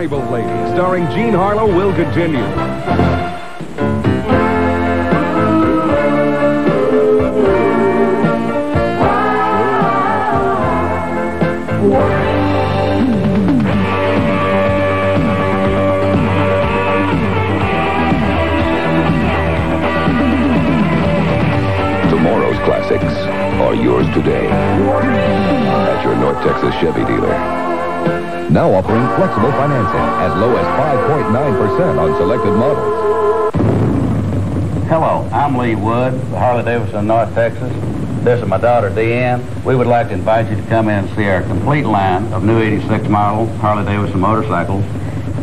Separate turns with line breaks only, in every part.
Libeled Lady, starring Jean Harlow, will continue.
Tomorrow's classics are yours today at your North Texas Chevy dealer.
Now offering flexible financing as low as 5.9% on selected models.
Hello, I'm Lee Wood, Harley Davidson, North Texas. This is my daughter, Deanne. We would like to invite you to come in and see our complete line of new 86 model Harley Davidson motorcycles.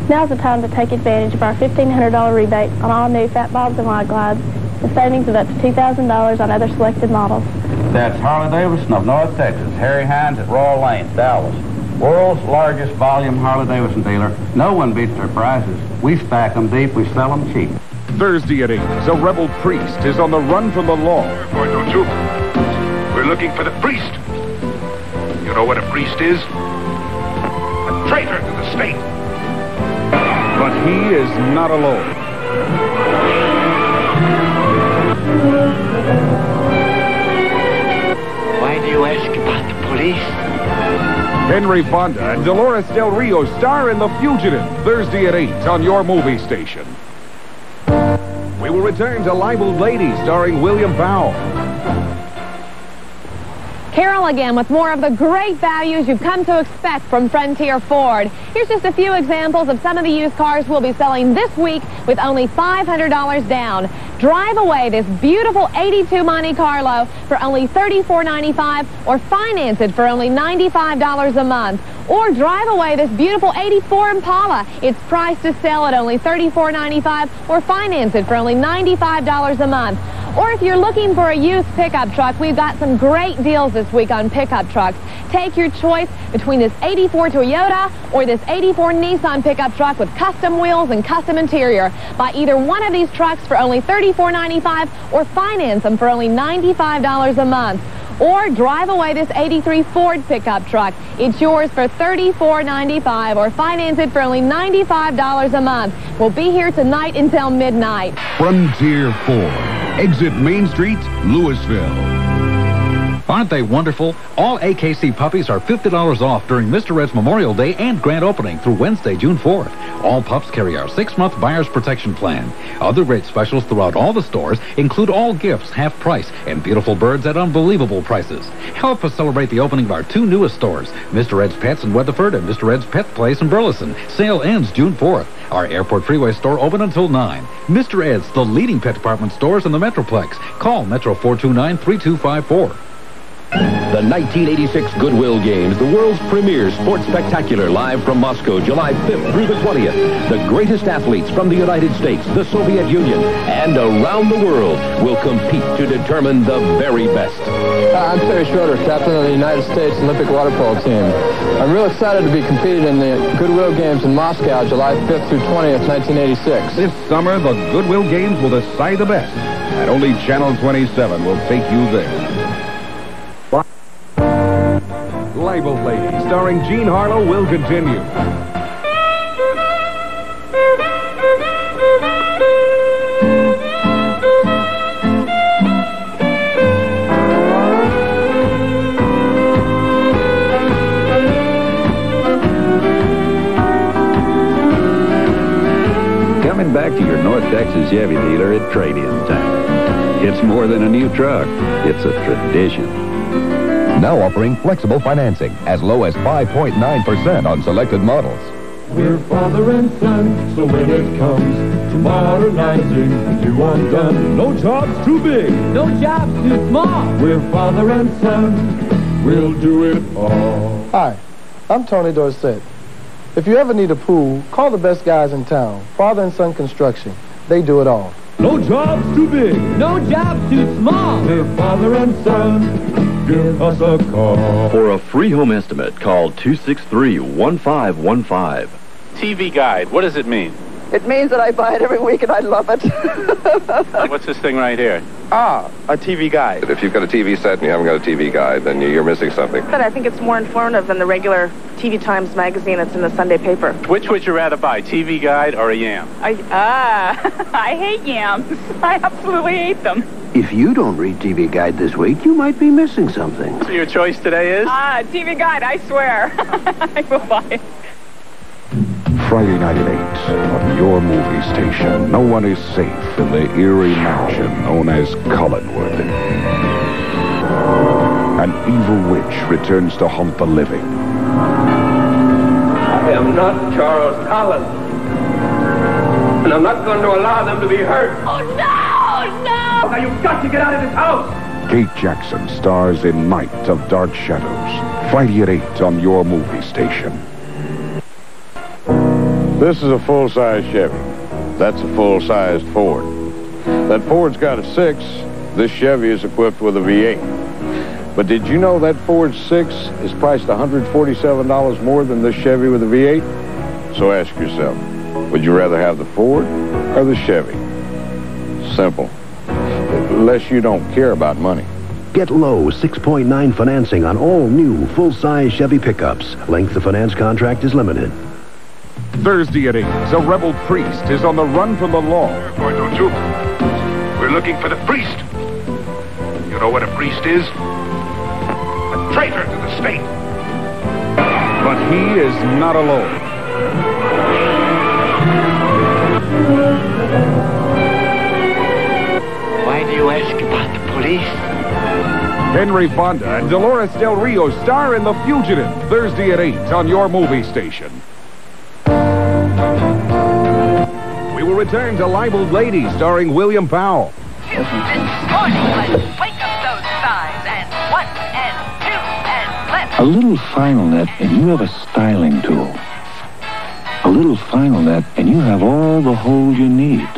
Now's the time to take advantage of our $1,500 rebate on all new Fat Bobs and Wide Glides and savings of up to $2,000 on other selected models.
That's Harley Davidson of North Texas, Harry Hines at Royal Lane, Dallas. World's largest volume Harley Davidson dealer. No one beats their prices. We stack them deep, we sell them cheap.
Thursday at 8, a rebel priest is on the run from the law.
Boy, don't you? We're looking for the priest. You know what a priest is? A traitor to the state.
But he is not alone.
Why do you ask about the police?
Henry Fonda and Dolores Del Rio star in The Fugitive, Thursday at 8 on your movie station. We will return to Libeled Lady, starring William Powell.
Carol again with more of the great values you've come to expect from Frontier Ford. Here's just a few examples of some of the used cars we'll be selling this week with only $500 down. Drive away this beautiful 82 Monte Carlo for only $34.95 or finance it for only $95 a month. Or drive away this beautiful 84 Impala. It's priced to sell at only $34.95 or finance it for only $95 a month. Or if you're looking for a used pickup truck, we've got some great deals this week on pickup trucks. Take your choice between this 84 Toyota or this 84 Nissan pickup truck with custom wheels and custom interior. Buy either one of these trucks for only $34.95 or finance them for only $95 a month. Or drive away this 83 Ford pickup truck. It's yours for $34.95 or finance it for only $95 a month. We'll be here tonight until midnight.
Frontier Ford. Exit Main Street, Lewisville.
Aren't they wonderful? All AKC puppies are $50 off during Mr. Ed's Memorial Day and grand opening through Wednesday, June 4th. All pups carry our six-month buyer's protection plan. Other great specials throughout all the stores include all gifts half price and beautiful birds at unbelievable prices. Help us celebrate the opening of our two newest stores, Mr. Ed's Pets in Weatherford and Mr. Ed's Pet Place in Burleson. Sale ends June 4th. Our Airport Freeway store open until 9. Mr. Ed's, the leading pet department stores in the Metroplex. Call Metro 429-3254.
The 1986 Goodwill Games, the world's premier sports spectacular, live from Moscow, July 5th through the 20th. The greatest athletes from the United States, the Soviet Union, and around the world will compete to determine the very best.
Hi, I'm Terry Schroeder, captain of the United States Olympic water polo team. I'm real excited to be competing in the Goodwill Games in Moscow, July 5th through 20th, 1986.
This summer, the Goodwill Games will decide the best. And only Channel 27 will take you there. Libeled Lady, starring Jean Harlow, will continue.
Coming back to your North Texas Chevy dealer at trade-in time. It's more than a new truck. It's a tradition.
Now offering flexible financing as low as 5.9% on selected models.
We're father and son, so when it comes to modernizing and do done. no job's too big, no job's too small. We're father and son, we'll do it all.
Hi, I'm Tony Dorsett. If you ever need a pool, call the best guys in town, Father and Son Construction. They do it all.
No job's too big, no job's too small. We're father and son, give us a call.
For a free home estimate, call 263-1515.
TV Guide, what does it mean?
It means that I buy it every week and I love it.
What's this thing right here?
Ah, a TV guide.
If you've got a TV set and you haven't got a TV guide, then you- you're missing something.
But I think it's more informative than the regular TV Times magazine that's in the Sunday paper.
Which would you rather buy, TV Guide or a yam?
I, ah, I hate yams. I absolutely hate them.
If you don't read TV Guide this week, you might be missing something.
So your choice today is?
Ah, TV Guide, I swear. I will buy it.
Friday night at 8 on your movie station. No one is safe in the eerie mansion known as Collinwood. An evil witch returns to haunt the living.
I am not Charles Collins. And I'm not going to allow them to be hurt.
Oh, no, no!
Now you've got to get out of this house.
Kate Jackson stars in Night of Dark Shadows. Friday at 8 on your movie station.
This is a full-size Chevy. That's a full-sized Ford. That Ford's got a 6. This Chevy is equipped with a V8. But did you know that Ford 6 is priced $147 more than this Chevy with a V8? So ask yourself, would you rather have the Ford or the Chevy? Simple. Unless you don't care about money.
Get low 6.9 financing on all new full-size Chevy pickups. Length of finance contract is limited.
Thursday at 8, a rebel priest is on the run from the law.
Boy, don't you? We're looking for the priest. You know what a priest is? A traitor to the state.
But he is not alone.
You ask about the police?
Henry Fonda and Dolores Del Rio star in The Fugitive, Thursday at 8 on your movie station. We will return to Libeled Lady starring William Powell.
This morning, let's wake up those thighs and one and two and left.
A little final net and you have a styling tool. A little final net and you have all the hold you need.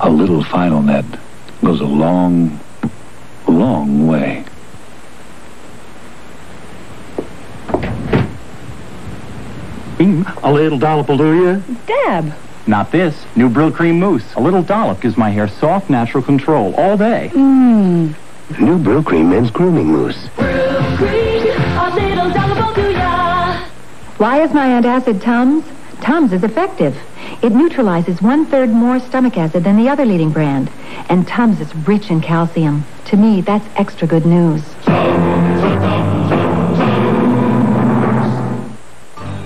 A little final net goes a long, long way.
Hmm, a little dollop will do you.
Dab.
Not this. New Brylcreem Mousse. A little dollop gives my hair soft, natural control all day.
Mmm.
New Brylcreem Men's Grooming Mousse.
Why is my antacid Tums? Tums is effective. It neutralizes one-third more stomach acid than the other leading brand. And Tums is rich in calcium. To me, that's extra good news.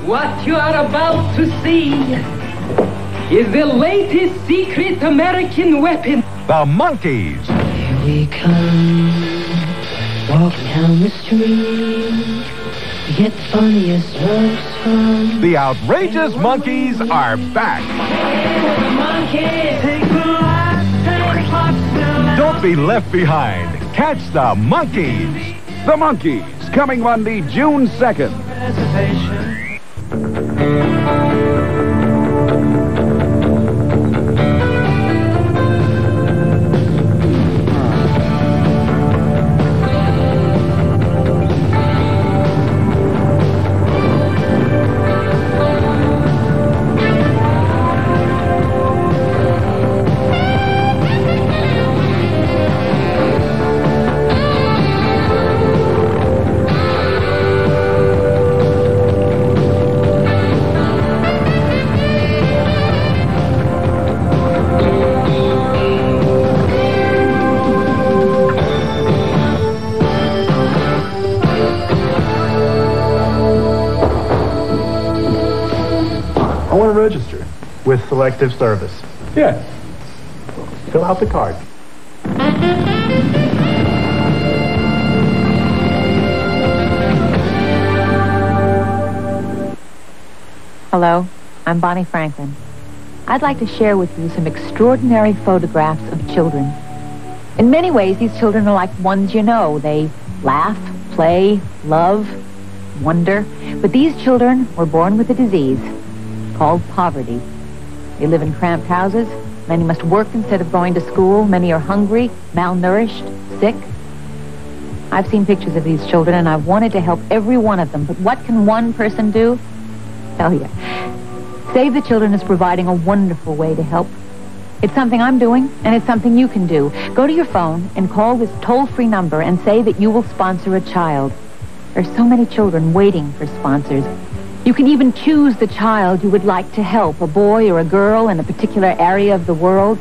What you are about to see is the latest secret American weapon.
The Monkees.
Here we come, walking down the street. Get funniest from
The outrageous Monkees are back. Don't be left behind. Catch the Monkees.
The Monkees, coming Monday, June 2nd.
Want to register with Selective Service. Yes. Fill out the card.
Hello, I'm Bonnie Franklin. I'd like to share with you some extraordinary photographs of children. In many ways, these children are like ones you know. They laugh, play, love, wonder. But these children were born with a disease called poverty. They live in cramped houses. Many must work instead of going to school. Many are hungry, malnourished, sick. I've seen pictures of these children, and I've wanted to help every one of them. But what can one person do? Tell you. Save the Children is providing a wonderful way to help. It's something I'm doing, and it's something you can do. Go to your phone and call this toll-free number and say that you will sponsor a child. There are so many children waiting for sponsors. You can even choose the child you would like to help, a boy or a girl in a particular area of the world.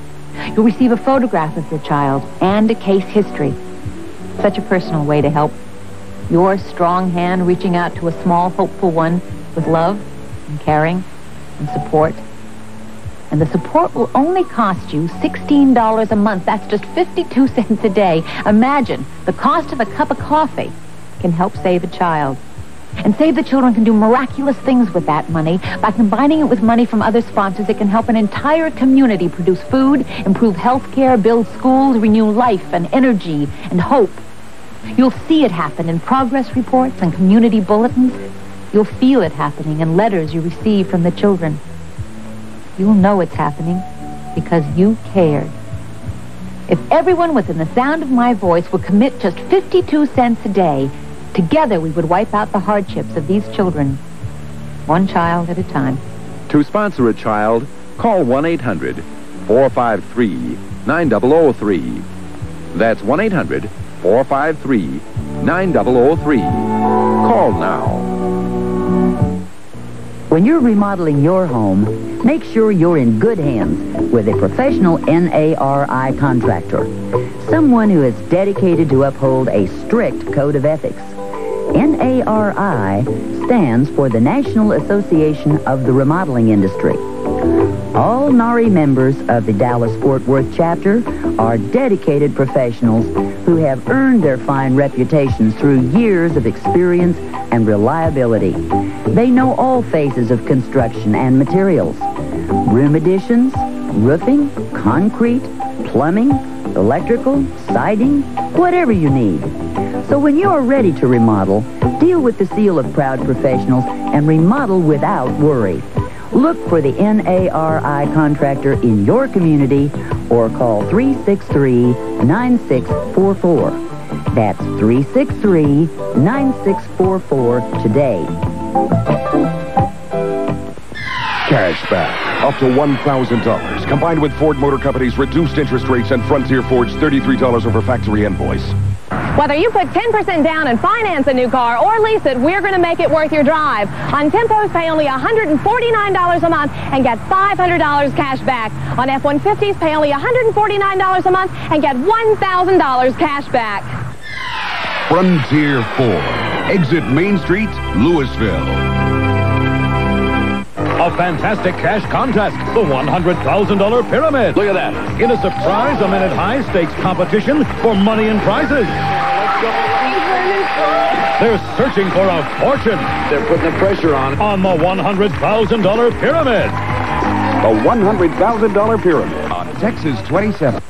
You'll receive a photograph of your child and a case history. Such a personal way to help. Your strong hand reaching out to a small, hopeful one with love and caring and support. And the support will only cost you $16 a month. That's just 52 cents a day. Imagine the cost of a cup of coffee can help save a child. And Save the Children can do miraculous things with that money. By combining it with money from other sponsors, it can help an entire community produce food, improve health care, build schools, renew life and energy and hope. You'll see it happen in progress reports and community bulletins. You'll feel it happening in letters you receive from the children. You'll know it's happening because you cared. If everyone within the sound of my voice would commit just 52 cents a day, together we would wipe out the hardships of these children, one child at a time.
To sponsor a child, call 1-800-453-9003. That's 1-800-453-9003. Call now.
When you're remodeling your home, make sure you're in good hands with a professional NARI contractor, someone who is dedicated to uphold a strict code of ethics. NARI stands for the National Association of the Remodeling Industry. All NARI members of the Dallas-Fort Worth chapter are dedicated professionals who have earned their fine reputations through years of experience and reliability. They know all phases of construction and materials. Room additions, roofing, concrete, plumbing, electrical, siding, whatever you need. So when you're ready to remodel, deal with the seal of proud professionals and remodel without worry. Look for the NARI contractor in your community or call 363-9644. That's 363-9644 today.
Cash back up to $1,000, combined with Ford Motor Company's reduced interest rates and Frontier Ford's $33 over factory invoice.
Whether you put 10% down and finance a new car or lease it, we're going to make it worth your drive. On Tempos, pay only $149 a month and get $500 cash back. On F-150s, pay only $149 a month and get $1,000 cash back.
Frontier Ford. Exit Main Street, Lewisville.
A fantastic cash contest, the $100,000 Pyramid. Look at that. In a surprise a-minute high-stakes competition for money and prizes. They're searching for a fortune. They're putting the pressure on. On the $100,000 Pyramid.
The $100,000 Pyramid on Texas 27.